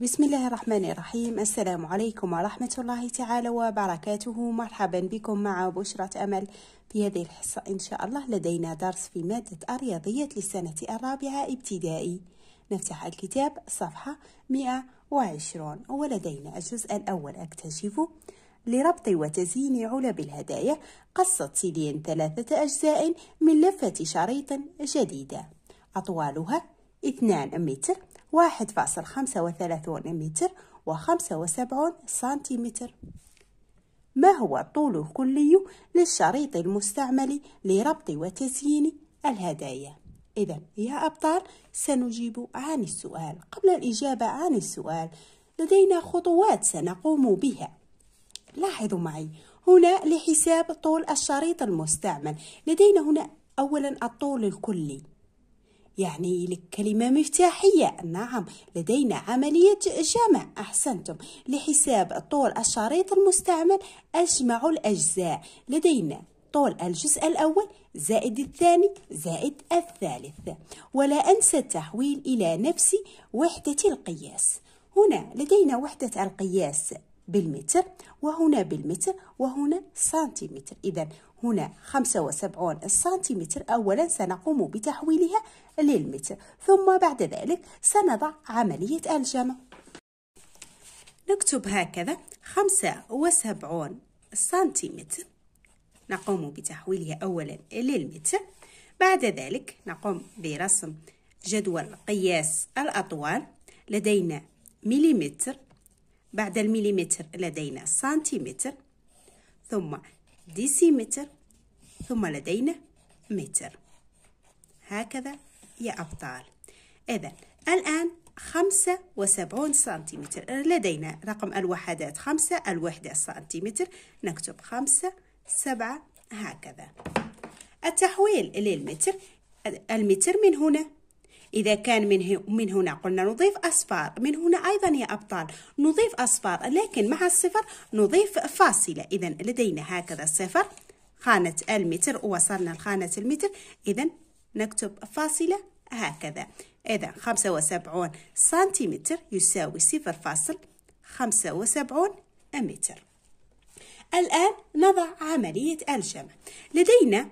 بسم الله الرحمن الرحيم. السلام عليكم ورحمة الله تعالى وبركاته. مرحبا بكم مع بشرة أمل في هذه الحصة. إن شاء الله لدينا درس في مادة الرياضيات للسنة الرابعة ابتدائي. نفتح الكتاب صفحة 120 ولدينا الجزء الأول. أكتشف لربط وتزيين علب الهدايا قصة سيلين ثلاثة أجزاء من لفة شريط جديدة. أطوالها 2 متر. واحد فاصل خمسة وثلاثون متر وخمسة وسبعون سنتيمتر. ما هو الطول الكلي للشريط المستعمل لربط وتزيين الهدايا؟ إذا يا أبطال سنجيب عن السؤال. قبل الإجابة عن السؤال لدينا خطوات سنقوم بها. لاحظوا معي هنا لحساب طول الشريط المستعمل. لدينا هنا أولا الطول الكلي. يعني لك كلمة مفتاحية. نعم لدينا عملية جمع أحسنتم. لحساب طول الشريط المستعمل أجمع الأجزاء. لدينا طول الجزء الأول زائد الثاني زائد الثالث. ولا أنسى التحويل إلى نفس وحدة القياس. هنا لدينا وحدة القياس بالمتر وهنا بالمتر وهنا سنتيمتر. إذا هنا 75 سنتيمتر أولا سنقوم بتحويلها للمتر ثم بعد ذلك سنضع عملية الجمع. نكتب هكذا 75 سنتيمتر. نقوم بتحويلها أولا للمتر. بعد ذلك نقوم برسم جدول قياس الأطوال لدينا مليمتر. بعد المليمتر لدينا سنتيمتر. ثم ديسيمتر ثم لدينا متر. هكذا يا أبطال. إذا الآن خمسة وسبعون سنتيمتر. لدينا رقم الوحدات خمسة الوحدة سنتيمتر. نكتب خمسة سبعة هكذا. التحويل للمتر المتر من هنا إذا كان من, من هنا قلنا نضيف أصفار من هنا أيضا يا أبطال نضيف أصفار لكن مع الصفر نضيف فاصلة. إذا لدينا هكذا صفر خانة المتر وصلنا لخانة المتر. إذا نكتب فاصلة هكذا. إذا خمسة وسبعون سنتيمتر يساوي صفر فاصل خمسة وسبعون متر. الآن نضع عملية الجمع. لدينا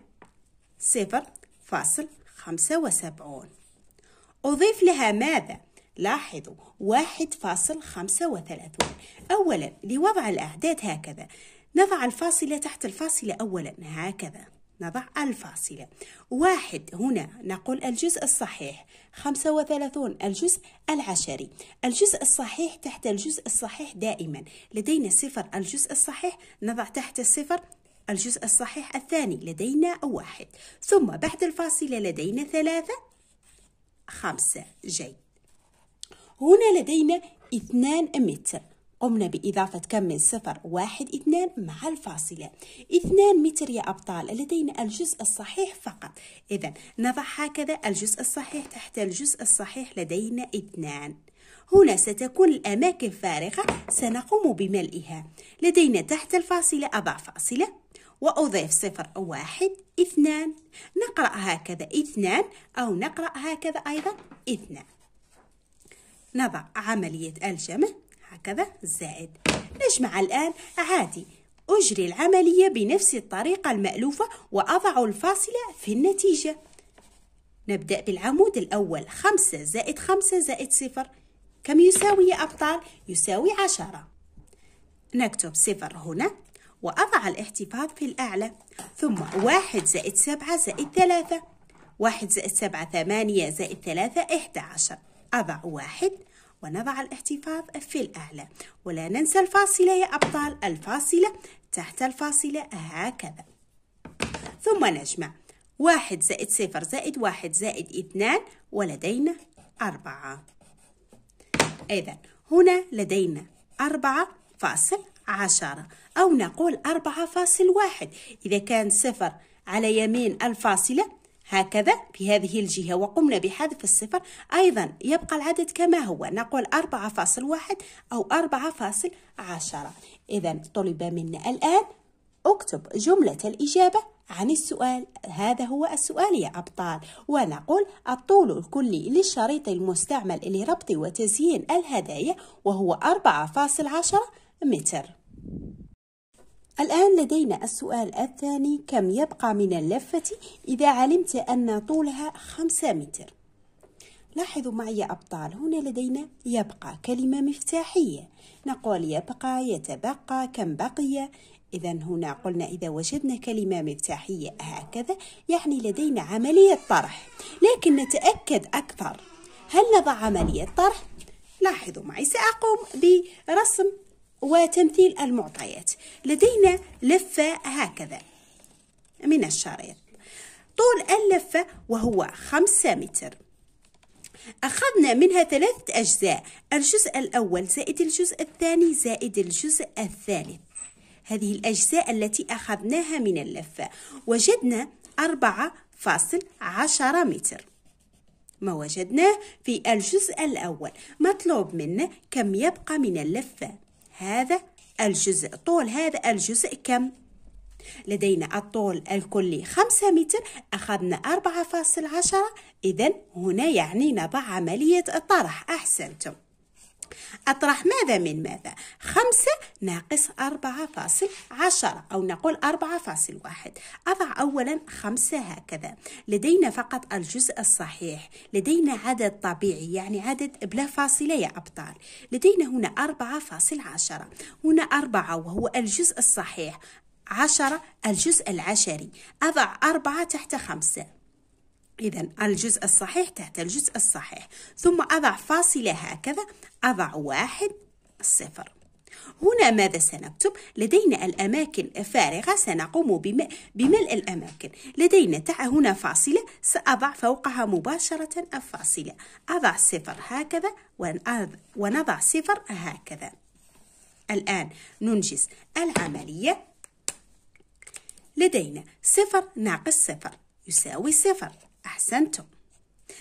صفر فاصل خمسة وسبعون. أضيف لها ماذا؟ لاحظوا واحد فاصل خمسة وثلاثون. أولا لوضع الأعداد هكذا. نضع الفاصلة تحت الفاصلة أولا هكذا. نضع الفاصلة. واحد هنا نقول الجزء الصحيح. خمسة وثلاثون الجزء العشري. الجزء الصحيح تحت الجزء الصحيح دائما. لدينا صفر الجزء الصحيح. نضع تحت الصفر الجزء الصحيح الثاني. لدينا واحد. ثم بعد الفاصلة لدينا ثلاثة. خمسة. جيد. هنا لدينا اثنان متر. قمنا بإضافة كم من صفر؟ واحد اثنان مع الفاصلة. اثنان متر يا أبطال لدينا الجزء الصحيح فقط. إذا نضع هكذا الجزء الصحيح تحت الجزء الصحيح لدينا اثنان. هنا ستكون الأماكن فارغة سنقوم بملئها. لدينا تحت الفاصلة أضع فاصلة. وأضيف صفر واحد اثنان. نقرأ هكذا اثنان أو نقرأ هكذا أيضا اثنان. نضع عملية الجمع هكذا زائد. نجمع الآن. عادي. أجري العملية بنفس الطريقة المألوفة وأضع الفاصلة في النتيجة. نبدأ بالعمود الأول. خمسة زائد خمسة زائد صفر. كم يساوي يا أبطال؟ يساوي عشرة. نكتب صفر هنا. وأضع الاحتفاظ في الأعلى ثم واحد زائد سبعة زائد ثلاثة واحد زائد سبعة ثمانية زائد ثلاثة إحدى عشر. أضع واحد ونضع الاحتفاظ في الأعلى. ولا ننسى الفاصلة يا أبطال الفاصلة تحت الفاصلة. هكذا. ثم نجمع. واحد زائد صفر زائد واحد زائد اثنان ولدينا أربعة. إذا هنا لدينا أربعة فاصل عشرة أو نقول أربعة فاصل واحد. إذا كان صفر على يمين الفاصلة هكذا في هذه الجهة. وقمنا بحذف الصفر. أيضا يبقى العدد كما هو. نقول أربعة فاصل واحد أو أربعة فاصل عشرة إذا طلب منا الآن اكتب جملة الإجابة عن السؤال. هذا هو السؤال يا أبطال. ونقول الطول الكلي للشريط المستعمل لربط وتزيين الهدايا وهو 4.10 متر. الآن لدينا السؤال الثاني كم يبقى من اللفة إذا علمت أن طولها خمسة متر؟ لاحظوا معي يا أبطال هنا لدينا يبقى كلمة مفتاحية. نقول يبقى يتبقى كم بقي؟ إذا هنا قلنا إذا وجدنا كلمة مفتاحية هكذا يعني لدينا عملية طرح. لكن نتأكد أكثر. هل نضع عملية طرح؟ لاحظوا معي سأقوم برسم وتمثيل المعطيات. لدينا لفة هكذا. من الشريط. طول اللفة وهو خمسة متر. أخذنا منها ثلاثة أجزاء. الجزء الأول زائد الجزء الثاني زائد الجزء الثالث. هذه الأجزاء التي أخذناها من اللفة. وجدنا أربعة فاصل عشرة متر. ما وجدناه في الجزء الأول. مطلوب منا كم يبقى من اللفة؟ هذا الجزء. طول هذا الجزء كم؟ لدينا الطول الكلي خمسة متر أخذنا أربعة فاصل عشرة. إذا هنا يعني نضع عملية طرح أحسنتم. أطرح ماذا من ماذا؟ خمسة ناقص أربعة فاصل عشرة أو نقول أربعة فاصل واحد. أضع أولا خمسة هكذا. لدينا فقط الجزء الصحيح. لدينا عدد طبيعي يعني عدد بلا فاصلة يا أبطال. لدينا هنا أربعة فاصل عشرة. هنا أربعة وهو الجزء الصحيح. عشرة الجزء العشري. أضع أربعة تحت خمسة. إذا الجزء الصحيح تحت الجزء الصحيح ثم أضع فاصلة هكذا أضع واحد صفر. هنا ماذا سنكتب؟ لدينا الأماكن فارغة سنقوم بملء الأماكن. لدينا هنا فاصلة سأضع فوقها مباشرة الفاصلة. أضع صفر هكذا ونضع صفر هكذا. الآن ننجز العملية. لدينا صفر ناقص صفر يساوي صفر. أحسنتم.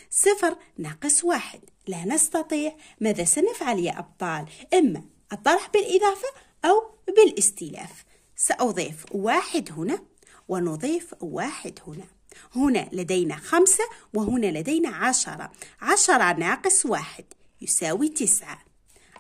صفر ناقص واحد. لا نستطيع ماذا سنفعل يا أبطال؟ إما الطرح بالإضافة أو بالاستلاف. سأضيف واحد هنا ونضيف واحد هنا. هنا لدينا خمسة وهنا لدينا عشرة. عشرة ناقص واحد يساوي تسعة.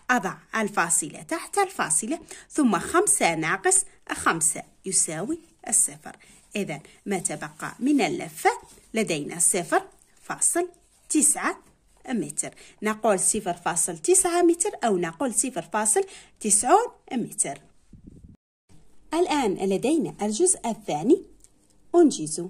أضع الفاصلة تحت الفاصلة ثم خمسة ناقص خمسة يساوي الصفر. إذا ما تبقى من اللفة لدينا صفر فاصل تسعة متر. نقول صفر فاصل تسعة متر أو نقول صفر فاصل تسعون متر. الآن لدينا الجزء الثاني. أنجزه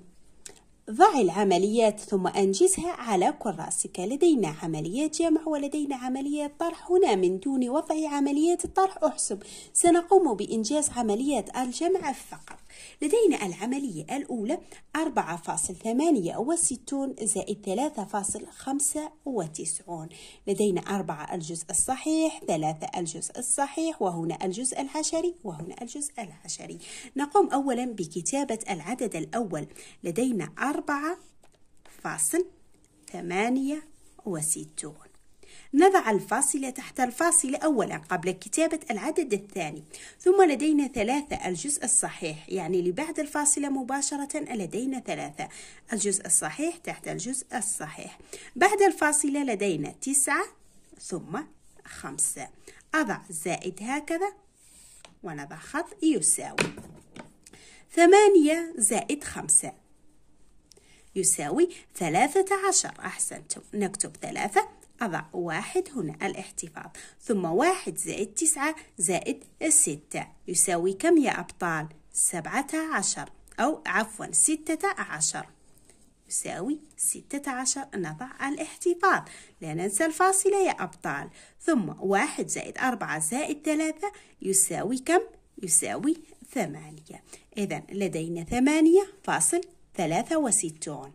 ضع العمليات ثم أنجزها على كراسك. لدينا عمليات جمع ولدينا عمليات طرح. هنا من دون وضع عمليات الطرح أحسب. سنقوم بإنجاز عمليات الجمع فقط. لدينا العملية الأولى 4.68 زائد 3.95 لدينا أربعة الجزء الصحيح ثلاثة الجزء الصحيح وهنا الجزء العشري وهنا الجزء العشري. نقوم أولا بكتابة العدد الأول. لدينا أربعة فاصل ثمانية وستون. نضع الفاصلة تحت الفاصلة أولا قبل كتابة العدد الثاني ثم لدينا ثلاثة الجزء الصحيح يعني اللي بعد الفاصلة مباشرة لدينا ثلاثة الجزء الصحيح تحت الجزء الصحيح. بعد الفاصلة لدينا تسعة ثم خمسة. أضع زائد هكذا ونضع خط يساوي. ثمانية زائد خمسة. يساوي ثلاثة عشر. أحسنتم. نكتب ثلاثة أضع واحد هنا الاحتفاظ. ثم واحد زائد تسعة زائد ستة. يساوي كم يا أبطال؟ سبعة عشر. أو عفوا ستة عشر. يساوي ستة عشر. نضع الاحتفاظ. لا ننسى الفاصلة يا أبطال. ثم واحد زائد أربعة زائد ثلاثة يساوي كم؟ يساوي ثمانية. إذا لدينا ثمانية فاصل ثلاثة وستون.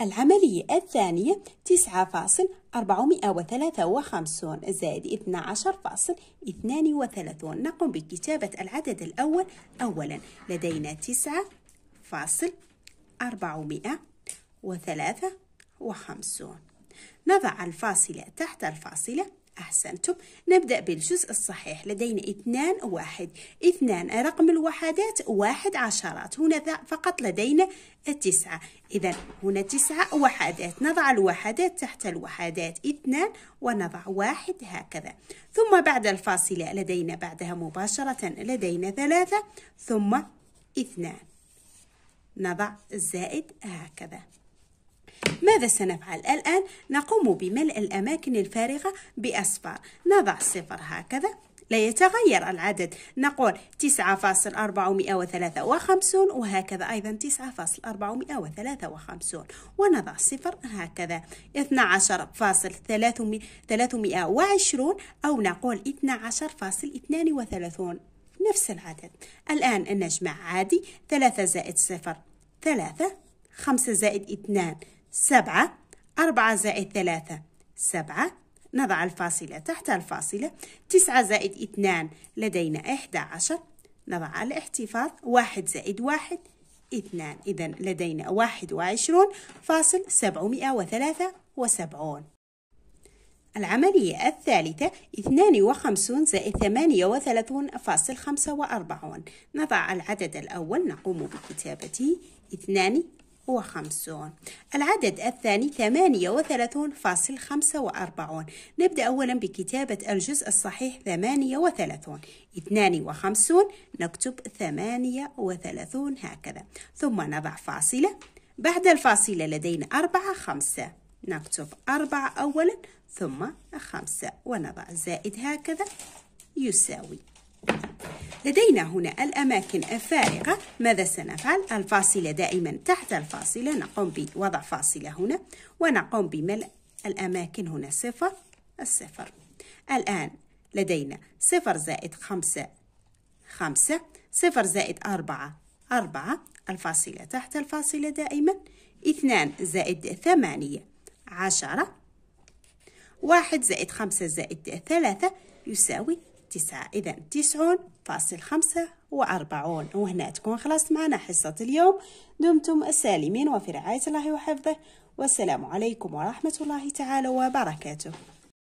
العملية الثانية تسعة فاصل أربعمائة وثلاثة وخمسون زائد اثنا عشر فاصل اثنان وثلاثون. نقوم بكتابة العدد الأول. أولا لدينا تسعة فاصل أربعمائة وثلاثة وخمسون. نضع الفاصلة تحت الفاصلة. أحسنتم. نبدأ بالجزء الصحيح. لدينا اثنان واحد. اثنان رقم الوحدات واحد عشرات. هنا فقط لدينا التسعة إذا هنا تسعة وحدات. نضع الوحدات تحت الوحدات. اثنان ونضع واحد هكذا. ثم بعد الفاصلة لدينا بعدها مباشرة لدينا ثلاثة. ثم اثنان. نضع الزائد هكذا. ماذا سنفعل الآن؟ نقوم بملء الأماكن الفارغة بأصفار نضع صفر هكذا. لا يتغير العدد. نقول تسعة فاصل أربعمائة وثلاثة وخمسون وهكذا أيضا تسعة فاصل أربعمائة وثلاثة وخمسون. ونضع صفر هكذا. اثنى عشر فاصل ثلاثمائة وعشرون أو نقول اثنى عشر فاصل اثنان وثلاثون. نفس العدد. الآن نجمع عادي. ثلاثة زائد صفر ثلاثة. خمسة زائد اثنان سبعة أربعة زائد ثلاثة سبعة. نضع الفاصلة تحت الفاصلة. تسعة زائد اثنان لدينا إحدى عشر. نضع الاحتفاظ واحد زائد واحد اثنان. إذا لدينا واحد وعشرون فاصل سبعمائة وثلاثة وسبعون. العملية الثالثة اثنان وخمسون زائد ثمانية وثلاثون فاصل خمسة وأربعون. نضع العدد الأول. نقوم بكتابته اثنان وخمسون. العدد الثاني ثمانية وثلاثون فاصل خمسة وأربعون. نبدأ أولا بكتابة الجزء الصحيح ثمانية وثلاثون. اثنان وخمسون نكتب ثمانية وثلاثون هكذا. ثم نضع فاصلة. بعد الفاصلة لدينا أربعة خمسة. نكتب أربعة أولا ثم خمسة. ونضع زائد هكذا يساوي لدينا هنا الأماكن الفارغة. ماذا سنفعل؟ الفاصلة دائما تحت الفاصلة. نقوم بوضع فاصلة هنا ونقوم بملء الأماكن هنا. صفر الصفر. الآن لدينا صفر زائد خمسة خمسة. صفر زائد أربعة أربعة. الفاصلة تحت الفاصلة دائما. اثنان زائد ثمانية عشرة. واحد زائد خمسة زائد ثلاثة يساوي تسعة إذا تسعون فاصل خمسة وأربعون. وهنا تكون خلصت معنا حصة اليوم. دمتم سالمين وفي رعاية الله وحفظه. والسلام عليكم ورحمة الله تعالى وبركاته.